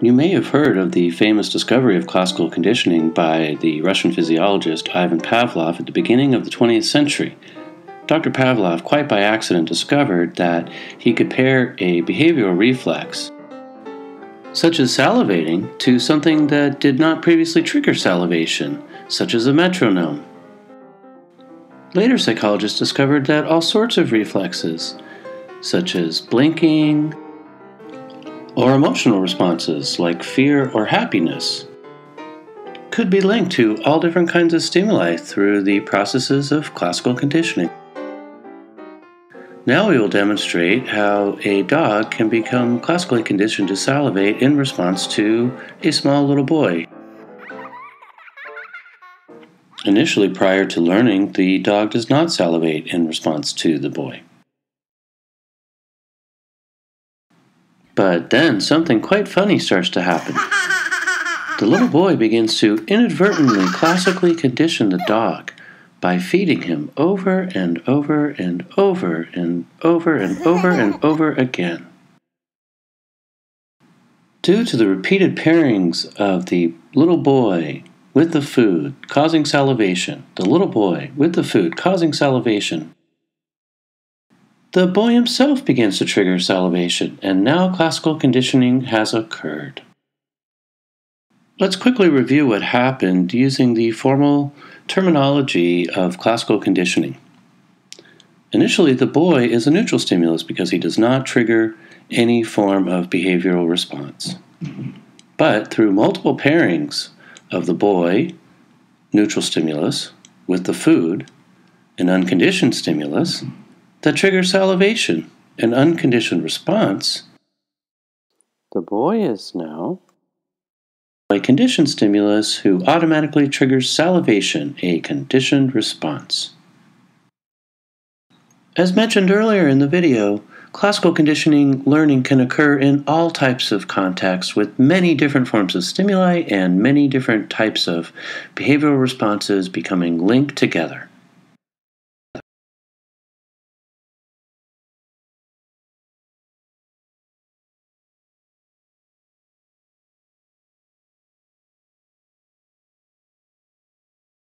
You may have heard of the famous discovery of classical conditioning by the Russian physiologist Ivan Pavlov at the beginning of the 20th century. Dr. Pavlov, quite by accident, discovered that he could pair a behavioral reflex, such as salivating, to something that did not previously trigger salivation, such as a metronome. Later psychologists discovered that all sorts of reflexes, such as blinking, or emotional responses like fear or happiness could be linked to all different kinds of stimuli through the processes of classical conditioning. Now we will demonstrate how a dog can become classically conditioned to salivate in response to a small little boy. Initially, prior to learning, the dog does not salivate in response to the boy. But then something quite funny starts to happen. The little boy begins to inadvertently classically condition the dog by feeding him over and over and over and over and over and over again. Due to the repeated pairings of the little boy with the food causing salivation, the little boy with the food causing salivation, the boy himself begins to trigger salivation, and now classical conditioning has occurred. Let's quickly review what happened using the formal terminology of classical conditioning. Initially, the boy is a neutral stimulus because he does not trigger any form of behavioral response. But through multiple pairings of the boy, neutral stimulus, with the food, an unconditioned stimulus, that triggers salivation, an unconditioned response, the boy is now a conditioned stimulus who automatically triggers salivation, a conditioned response. As mentioned earlier in the video, classical conditioning learning can occur in all types of contexts with many different forms of stimuli and many different types of behavioral responses becoming linked together.